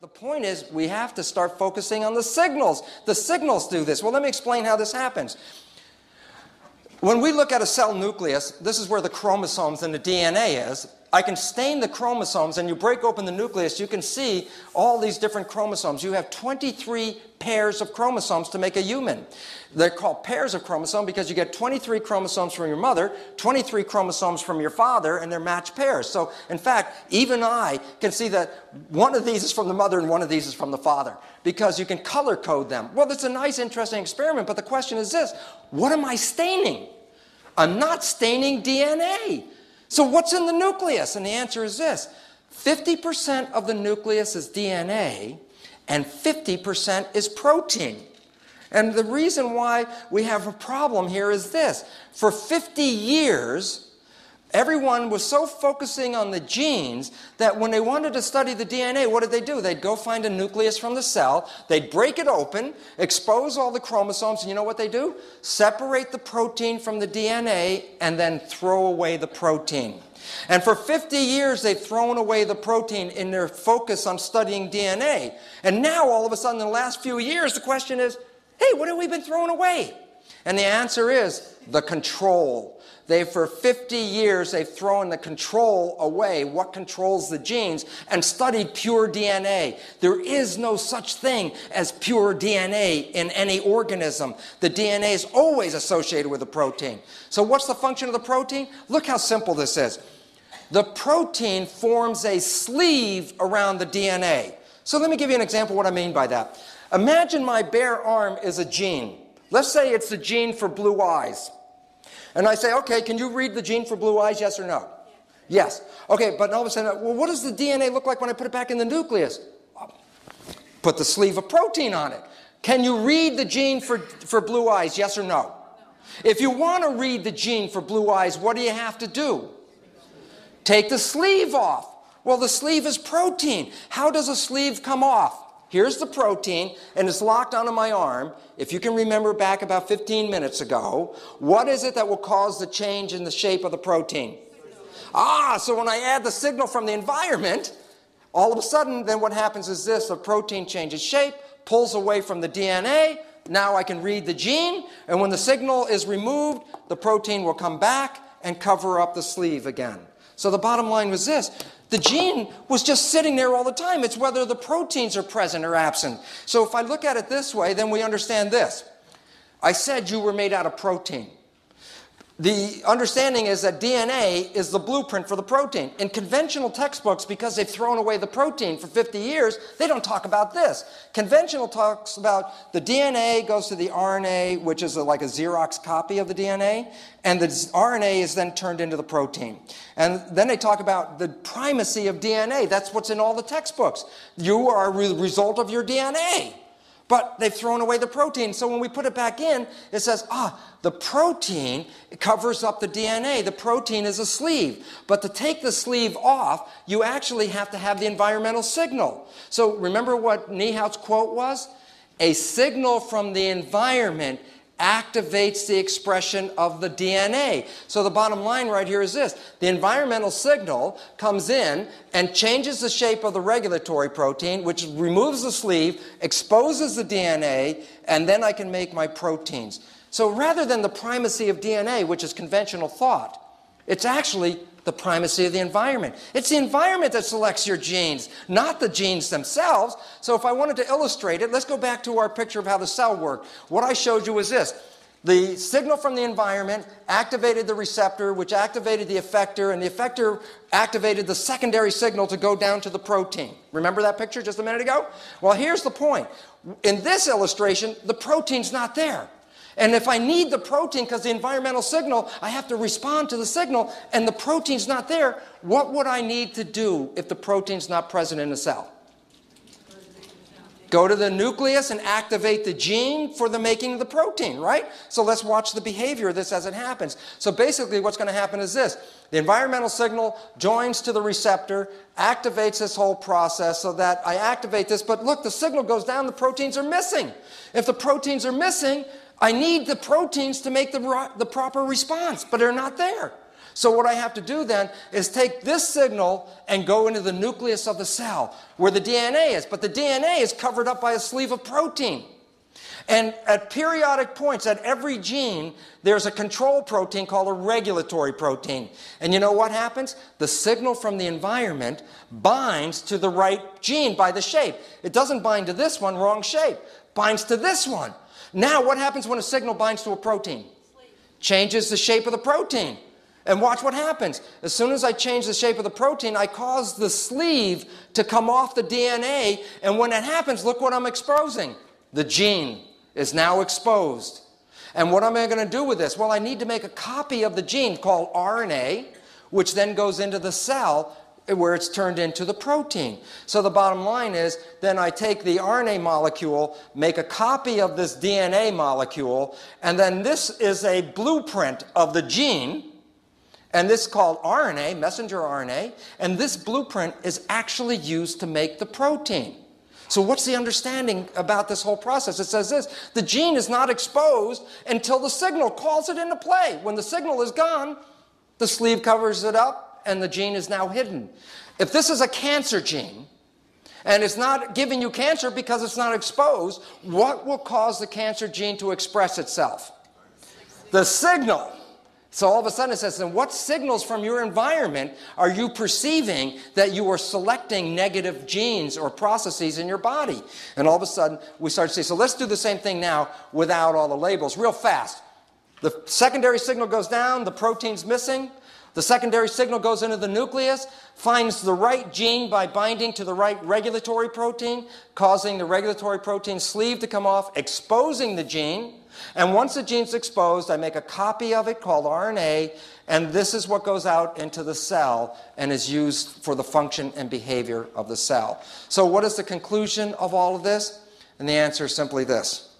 The point is, we have to start focusing on the signals. The signals do this. Well, let me explain how this happens. When we look at a cell nucleus, this is where the chromosomes and the DNA is. I can stain the chromosomes, and you break open the nucleus, you can see all these different chromosomes. You have 23 pairs of chromosomes to make a human. They're called pairs of chromosomes because you get 23 chromosomes from your mother, 23 chromosomes from your father, and they're matched pairs. So, in fact, even I can see that one of these is from the mother and one of these is from the father because you can color code them. Well, it's a nice, interesting experiment, but the question is this what am I staining? I'm not staining DNA. So, what's in the nucleus? And the answer is this 50% of the nucleus is DNA, and 50% is protein. And the reason why we have a problem here is this for 50 years, Everyone was so focusing on the genes that when they wanted to study the DNA, what did they do? They'd go find a nucleus from the cell, they'd break it open, expose all the chromosomes, and you know what they do? Separate the protein from the DNA and then throw away the protein. And for 50 years, they've thrown away the protein in their focus on studying DNA. And now, all of a sudden, in the last few years, the question is hey, what have we been throwing away? And the answer is the control they, for 50 years, they've thrown the control away, what controls the genes, and studied pure DNA. There is no such thing as pure DNA in any organism. The DNA is always associated with a protein. So, what's the function of the protein? Look how simple this is. The protein forms a sleeve around the DNA. So, let me give you an example what I mean by that. Imagine my bare arm is a gene. Let's say it's the gene for blue eyes. And I say, okay, can you read the gene for blue eyes, yes or no? Yes. Okay, but all of a sudden, well, what does the DNA look like when I put it back in the nucleus? Put the sleeve of protein on it. Can you read the gene for, for blue eyes, yes or no? If you want to read the gene for blue eyes, what do you have to do? Take the sleeve off. Well, the sleeve is protein. How does a sleeve come off? Here's the protein, and it's locked onto my arm. If you can remember back about 15 minutes ago, what is it that will cause the change in the shape of the protein? Ah, so when I add the signal from the environment, all of a sudden, then what happens is this the protein changes shape, pulls away from the DNA. Now I can read the gene, and when the signal is removed, the protein will come back and cover up the sleeve again. So the bottom line was this the gene was just sitting there all the time. It's whether the proteins are present or absent. So if I look at it this way, then we understand this. I said you were made out of protein. The understanding is that DNA is the blueprint for the protein. In conventional textbooks, because they've thrown away the protein for 50 years, they don't talk about this. Conventional talks about the DNA goes to the RNA, which is a, like a Xerox copy of the DNA, and the RNA is then turned into the protein. And then they talk about the primacy of DNA. That's what's in all the textbooks. You are a re- result of your DNA. But they've thrown away the protein. So when we put it back in, it says, ah, the protein covers up the DNA. The protein is a sleeve. But to take the sleeve off, you actually have to have the environmental signal. So remember what Nijhout' quote was? A signal from the environment activates the expression of the DNA. So the bottom line right here is this the environmental signal comes in and changes the shape of the regulatory protein, which removes the sleeve, exposes the DNA, and then I can make my proteins. So rather than the primacy of DNA, which is conventional thought, it's actually the primacy of the environment. It's the environment that selects your genes, not the genes themselves. So if I wanted to illustrate it, let's go back to our picture of how the cell worked. What I showed you was this. The signal from the environment activated the receptor, which activated the effector, and the effector activated the secondary signal to go down to the protein. Remember that picture just a minute ago? Well, here's the point. In this illustration, the protein's not there. And if I need the protein because the environmental signal, I have to respond to the signal, and the protein's not there, what would I need to do if the protein's not present in the cell? Go to the nucleus and activate the gene for the making of the protein, right? So let's watch the behavior of this as it happens. So basically, what's going to happen is this the environmental signal joins to the receptor, activates this whole process so that I activate this, but look, the signal goes down, the proteins are missing. If the proteins are missing, I need the proteins to make the, the proper response, but they're not there. So what I have to do then is take this signal and go into the nucleus of the cell where the DNA is. But the DNA is covered up by a sleeve of protein. And at periodic points, at every gene, there's a control protein called a regulatory protein. And you know what happens? The signal from the environment binds to the right gene by the shape. It doesn't bind to this one, wrong shape. Binds to this one. Now, what happens when a signal binds to a protein? Changes the shape of the protein. And watch what happens. As soon as I change the shape of the protein, I cause the sleeve to come off the DNA. And when it happens, look what I'm exposing. The gene is now exposed. And what am I going to do with this? Well, I need to make a copy of the gene called RNA, which then goes into the cell where it's turned into the protein. So the bottom line is then I take the RNA molecule, make a copy of this DNA molecule, and then this is a blueprint of the gene and this is called RNA, messenger RNA, and this blueprint is actually used to make the protein. So what's the understanding about this whole process? It says this, the gene is not exposed until the signal calls it into play. When the signal is gone, the sleeve covers it up and the gene is now hidden. If this is a cancer gene, and it's not giving you cancer because it's not exposed, what will cause the cancer gene to express itself? The signal. So all of a sudden it says, then what signals from your environment are you perceiving that you are selecting negative genes or processes in your body? And all of a sudden we start to say, so let's do the same thing now without all the labels, real fast. The secondary signal goes down, the protein's missing. The secondary signal goes into the nucleus, finds the right gene by binding to the right regulatory protein, causing the regulatory protein sleeve to come off, exposing the gene. And once the gene's exposed, I make a copy of it called RNA, and this is what goes out into the cell and is used for the function and behavior of the cell. So, what is the conclusion of all of this? And the answer is simply this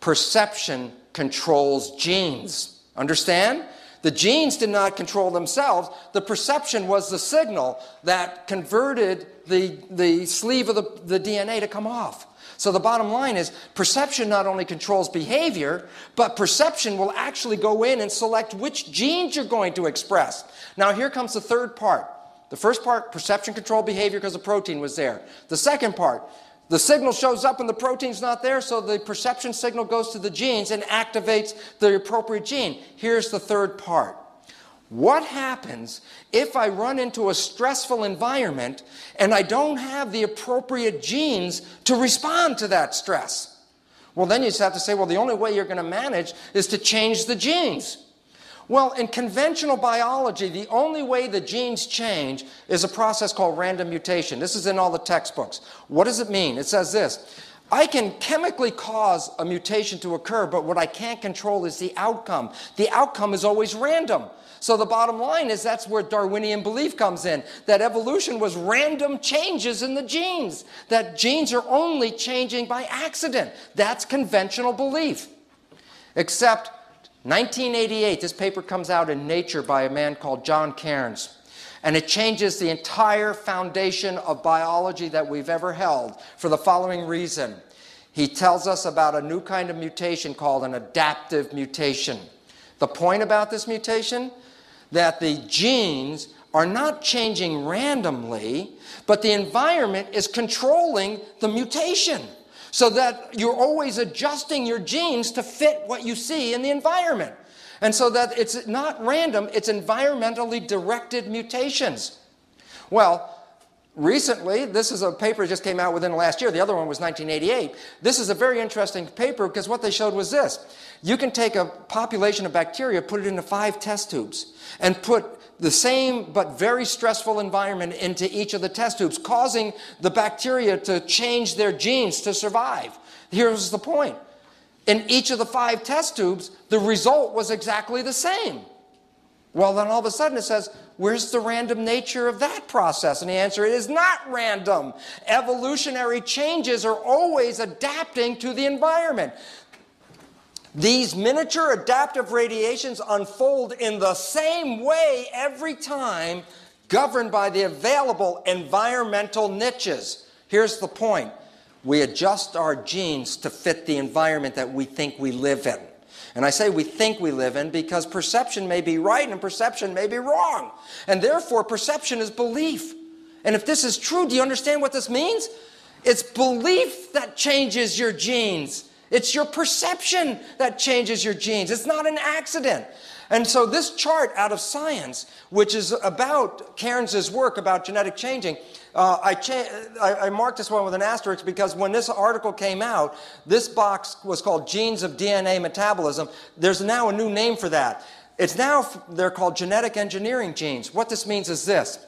perception controls genes. Understand? The genes did not control themselves. The perception was the signal that converted the, the sleeve of the, the DNA to come off. So the bottom line is perception not only controls behavior, but perception will actually go in and select which genes you're going to express. Now here comes the third part. The first part, perception control behavior because the protein was there. The second part, the signal shows up and the protein's not there, so the perception signal goes to the genes and activates the appropriate gene. Here's the third part. What happens if I run into a stressful environment and I don't have the appropriate genes to respond to that stress? Well, then you just have to say, well, the only way you're going to manage is to change the genes. Well, in conventional biology, the only way the genes change is a process called random mutation. This is in all the textbooks. What does it mean? It says this I can chemically cause a mutation to occur, but what I can't control is the outcome. The outcome is always random. So the bottom line is that's where Darwinian belief comes in that evolution was random changes in the genes, that genes are only changing by accident. That's conventional belief. Except 1988, this paper comes out in Nature by a man called John Cairns. And it changes the entire foundation of biology that we've ever held for the following reason. He tells us about a new kind of mutation called an adaptive mutation. The point about this mutation that the genes are not changing randomly, but the environment is controlling the mutation so that you're always adjusting your genes to fit what you see in the environment. And so that it's not random, it's environmentally directed mutations. Well, recently, this is a paper that just came out within the last year. The other one was 1988. This is a very interesting paper because what they showed was this. You can take a population of bacteria, put it into five test tubes, and put the same but very stressful environment into each of the test tubes, causing the bacteria to change their genes to survive. Here's the point in each of the five test tubes, the result was exactly the same. Well, then all of a sudden it says, where's the random nature of that process? And the answer is not random. Evolutionary changes are always adapting to the environment. These miniature adaptive radiations unfold in the same way every time, governed by the available environmental niches. Here's the point we adjust our genes to fit the environment that we think we live in. And I say we think we live in because perception may be right and perception may be wrong. And therefore, perception is belief. And if this is true, do you understand what this means? It's belief that changes your genes. It's your perception that changes your genes. It's not an accident. And so, this chart out of Science, which is about Cairns' work about genetic changing, uh, I, cha- I, I, marked this one with an asterisk because when this article came out, this box was called Genes of DNA Metabolism. There's now a new name for that. It's now, they're called genetic engineering genes. What this means is this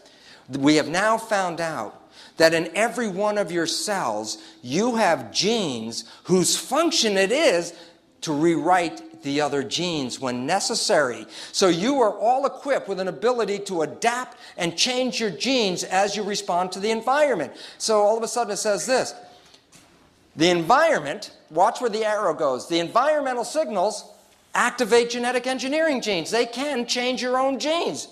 we have now found out that in every one of your cells, you have genes whose function it is to rewrite the other genes when necessary. So you are all equipped with an ability to adapt and change your genes as you respond to the environment. So all of a sudden it says this the environment, watch where the arrow goes, the environmental signals activate genetic engineering genes. They can change your own genes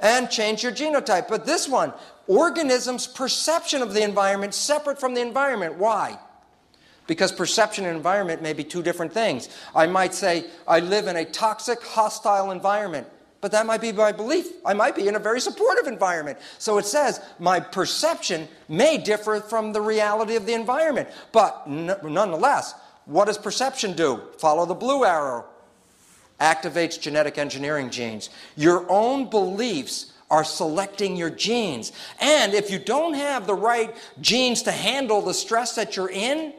and change your genotype. But this one, organisms' perception of the environment separate from the environment. Why? Because perception and environment may be two different things. I might say, I live in a toxic, hostile environment, but that might be my belief. I might be in a very supportive environment. So it says, my perception may differ from the reality of the environment. But n- nonetheless, what does perception do? Follow the blue arrow. Activates genetic engineering genes. Your own beliefs are selecting your genes. And if you don't have the right genes to handle the stress that you're in,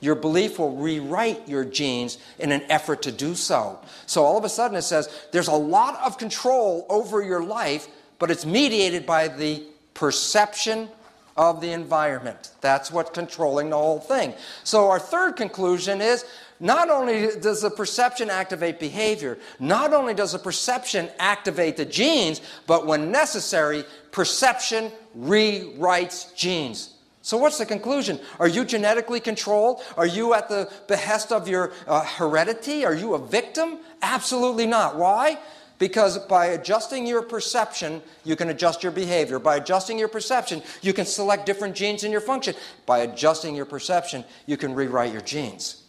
your belief will rewrite your genes in an effort to do so. So all of a sudden it says there's a lot of control over your life, but it's mediated by the perception of the environment. That's what's controlling the whole thing. So our third conclusion is not only does the perception activate behavior, not only does the perception activate the genes, but when necessary, perception rewrites genes. So, what's the conclusion? Are you genetically controlled? Are you at the behest of your uh, heredity? Are you a victim? Absolutely not. Why? Because by adjusting your perception, you can adjust your behavior. By adjusting your perception, you can select different genes in your function. By adjusting your perception, you can rewrite your genes.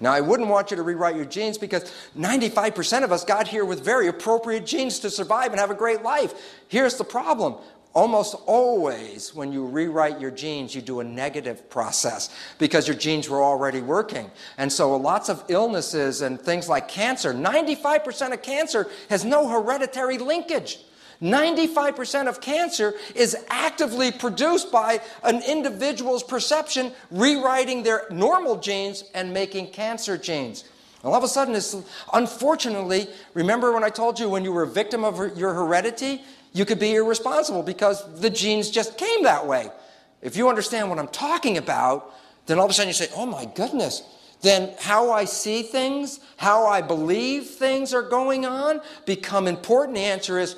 Now, I wouldn't want you to rewrite your genes because 95% of us got here with very appropriate genes to survive and have a great life. Here's the problem. Almost always, when you rewrite your genes, you do a negative process because your genes were already working. And so, lots of illnesses and things like cancer, 95% of cancer has no hereditary linkage. 95% of cancer is actively produced by an individual's perception rewriting their normal genes and making cancer genes. All of a sudden, it's, unfortunately, remember when I told you when you were a victim of your heredity, you could be irresponsible because the genes just came that way. If you understand what I'm talking about, then all of a sudden you say, oh my goodness, then how I see things, how I believe things are going on become important. The answer is,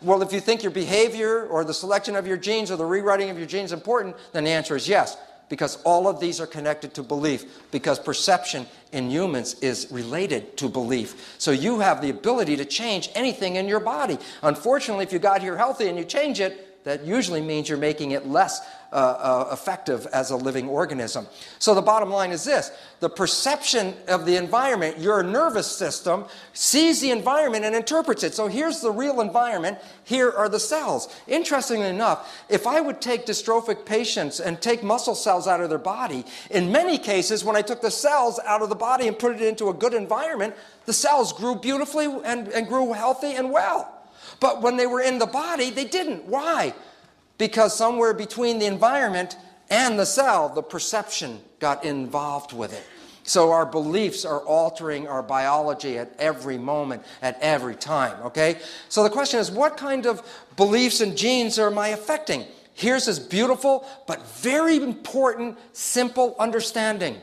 well, if you think your behavior or the selection of your genes or the rewriting of your genes important, then the answer is yes, because all of these are connected to belief, because perception in humans is related to belief. So you have the ability to change anything in your body. Unfortunately, if you got here healthy and you change it, that usually means you're making it less uh, effective as a living organism. So the bottom line is this the perception of the environment, your nervous system sees the environment and interprets it. So here's the real environment, here are the cells. Interestingly enough, if I would take dystrophic patients and take muscle cells out of their body, in many cases, when I took the cells out of the body and put it into a good environment, the cells grew beautifully and, and grew healthy and well. But when they were in the body, they didn't. Why? Because somewhere between the environment and the cell, the perception got involved with it. So our beliefs are altering our biology at every moment, at every time, okay? So the question is, what kind of beliefs and genes am I affecting? Here's this beautiful but very important, simple understanding.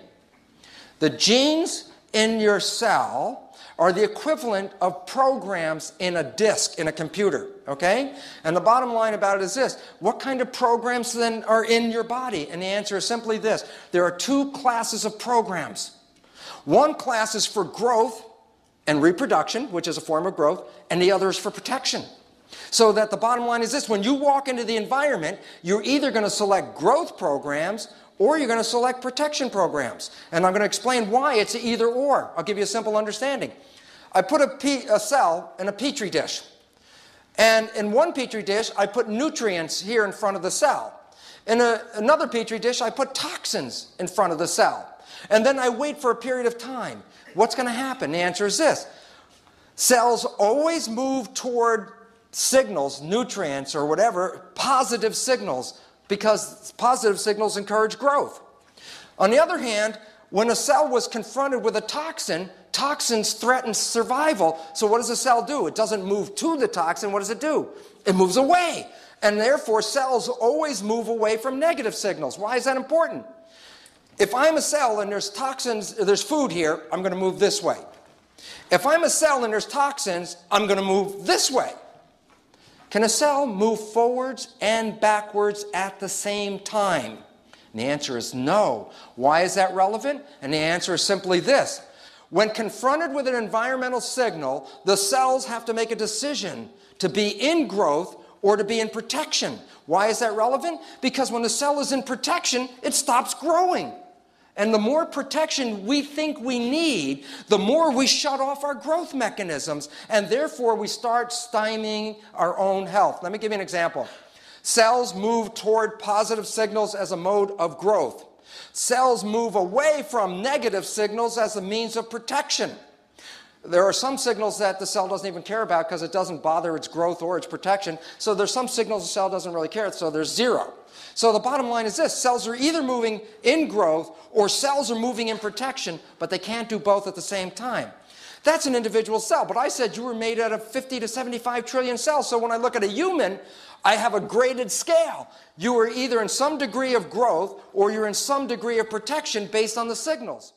The genes in your cell are the equivalent of programs in a disk in a computer, okay? And the bottom line about it is this what kind of programs then are in your body? And the answer is simply this there are two classes of programs. One class is for growth and reproduction, which is a form of growth, and the other is for protection. So that the bottom line is this when you walk into the environment, you're either going to select growth programs or you're going to select protection programs. And I'm going to explain why it's either or. I'll give you a simple understanding. I put a, a cell in a petri dish. And in one petri dish, I put nutrients here in front of the cell. In a, another petri dish, I put toxins in front of the cell. And then I wait for a period of time. What's going to happen? The answer is this cells always move toward signals, nutrients, or whatever, positive signals, because positive signals encourage growth. On the other hand, when a cell was confronted with a toxin, toxins threaten survival. So, what does a cell do? It doesn't move to the toxin. What does it do? It moves away. And therefore, cells always move away from negative signals. Why is that important? If I'm a cell and there's toxins, there's food here, I'm going to move this way. If I'm a cell and there's toxins, I'm going to move this way. Can a cell move forwards and backwards at the same time? And the answer is no. Why is that relevant? And the answer is simply this. When confronted with an environmental signal, the cells have to make a decision to be in growth or to be in protection. Why is that relevant? Because when the cell is in protection, it stops growing. And the more protection we think we need, the more we shut off our growth mechanisms, and therefore we start stymieing our own health. Let me give you an example. Cells move toward positive signals as a mode of growth. Cells move away from negative signals as a means of protection. There are some signals that the cell doesn't even care about because it doesn't bother its growth or its protection. So there's some signals the cell doesn't really care, so there's zero. So the bottom line is this cells are either moving in growth or cells are moving in protection, but they can't do both at the same time. That's an individual cell, but I said you were made out of 50 to 75 trillion cells. So when I look at a human, I have a graded scale. You are either in some degree of growth or you're in some degree of protection based on the signals.